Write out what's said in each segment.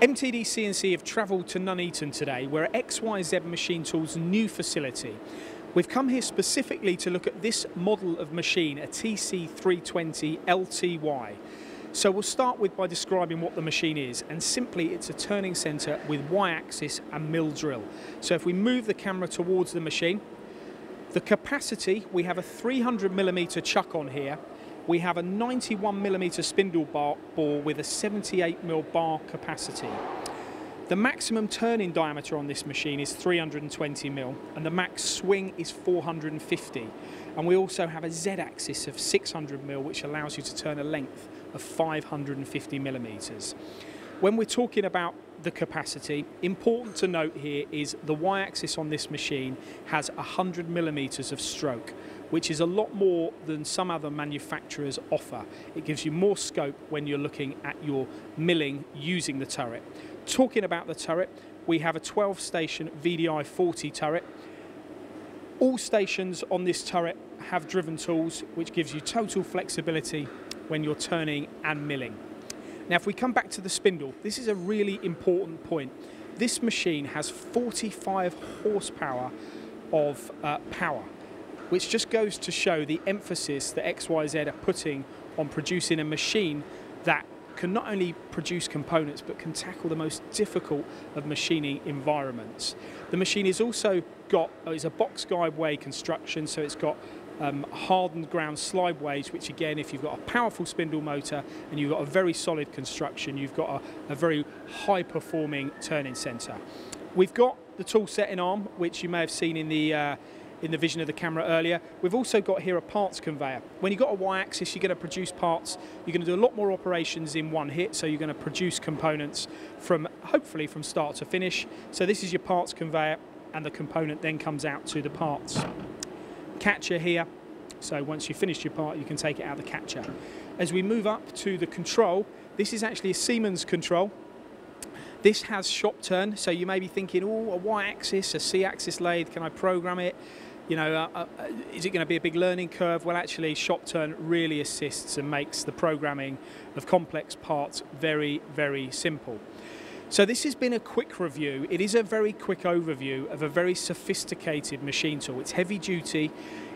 MTD CNC have travelled to Nuneaton today. We're at XYZ Machine Tools' new facility. We've come here specifically to look at this model of machine, a TC320 LTY. So we'll start with by describing what the machine is, and simply it's a turning centre with Y-axis and mill drill. So if we move the camera towards the machine, the capacity, we have a 300 millimetre chuck on here, we have a 91 millimeter spindle bar, bore with a 78 mil bar capacity. The maximum turning diameter on this machine is 320 mil and the max swing is 450. And we also have a Z-axis of 600 mil which allows you to turn a length of 550 millimeters. When we're talking about the capacity, important to note here is the y-axis on this machine has 100 millimeters of stroke, which is a lot more than some other manufacturers offer. It gives you more scope when you're looking at your milling using the turret. Talking about the turret, we have a 12 station VDI 40 turret. All stations on this turret have driven tools, which gives you total flexibility when you're turning and milling. Now, if we come back to the spindle, this is a really important point. This machine has 45 horsepower of uh, power, which just goes to show the emphasis that XYZ are putting on producing a machine that can not only produce components but can tackle the most difficult of machining environments. The machine is also got is a box guide way construction, so it's got um, hardened ground slideways, which again, if you've got a powerful spindle motor and you've got a very solid construction, you've got a, a very high performing turning centre. We've got the tool setting arm, which you may have seen in the uh, in the vision of the camera earlier. We've also got here a parts conveyor. When you've got a y-axis, you're going to produce parts. You're going to do a lot more operations in one hit, so you're going to produce components from, hopefully, from start to finish. So this is your parts conveyor, and the component then comes out to the parts catcher here. So once you've finished your part, you can take it out of the catcher. As we move up to the control, this is actually a Siemens control. This has ShopTurn, so you may be thinking, oh, a y-axis, a c-axis lathe, can I program it? You know, uh, uh, is it going to be a big learning curve? Well, actually, ShopTurn really assists and makes the programming of complex parts very, very simple. So this has been a quick review. It is a very quick overview of a very sophisticated machine tool. It's heavy duty,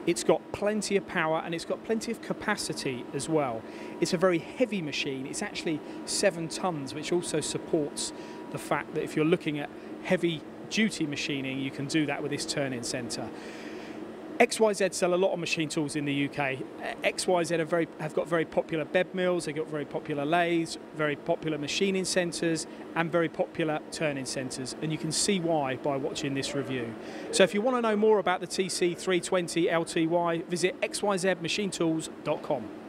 it's got plenty of power and it's got plenty of capacity as well. It's a very heavy machine. It's actually seven tons, which also supports the fact that if you're looking at heavy duty machining, you can do that with this turning centre. XYZ sell a lot of machine tools in the UK. Uh, XYZ have, very, have got very popular bed mills, they've got very popular lathes, very popular machining centres, and very popular turning centres. And you can see why by watching this review. So if you want to know more about the TC320 LTY, visit xyzmachinetools.com.